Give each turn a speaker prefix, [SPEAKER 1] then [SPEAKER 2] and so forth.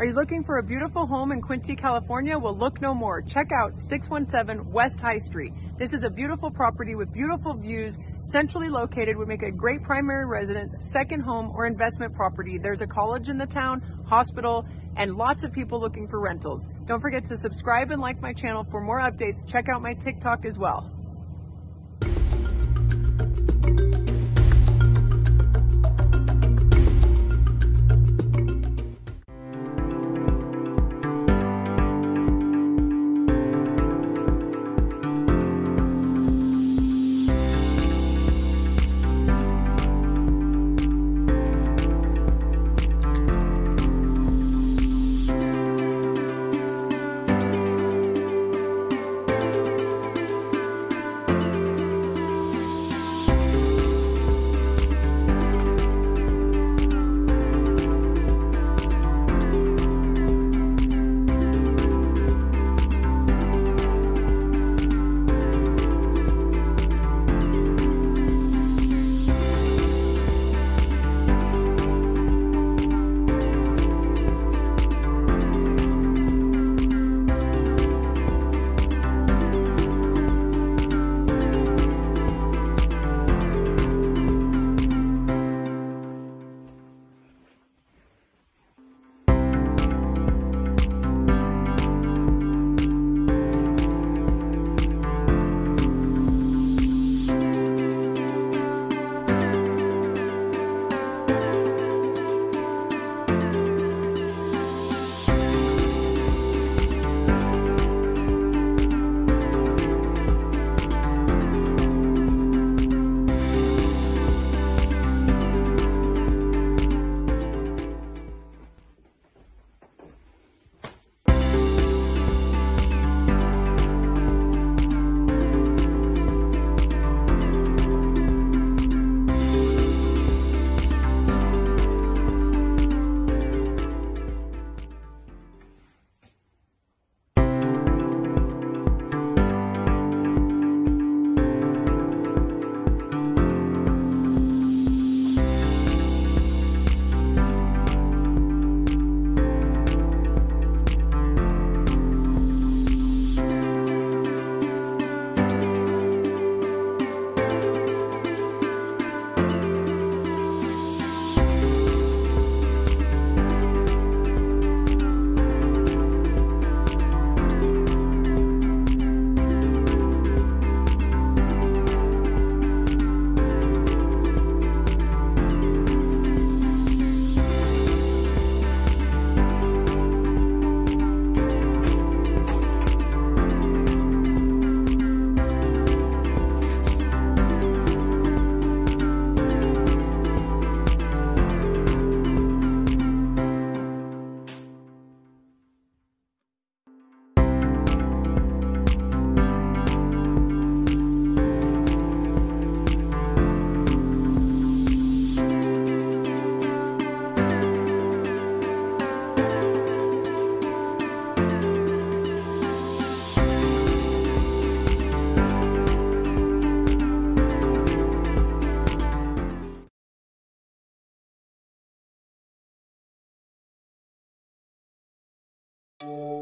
[SPEAKER 1] Are you looking for a beautiful home in Quincy, California? Well, look no more. Check out 617 West High Street. This is a beautiful property with beautiful views, centrally located, would make a great primary resident, second home, or investment property. There's a college in the town, hospital, and lots of people looking for rentals. Don't forget to subscribe and like my channel for more updates. Check out my TikTok as well. you